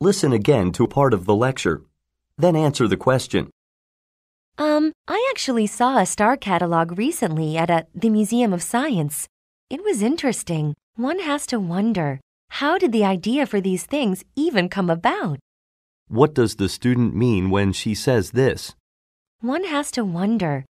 Listen again to part of the lecture. Then answer the question. Um, I actually saw a star catalog recently at a, the Museum of Science. It was interesting. One has to wonder, how did the idea for these things even come about? What does the student mean when she says this? One has to wonder,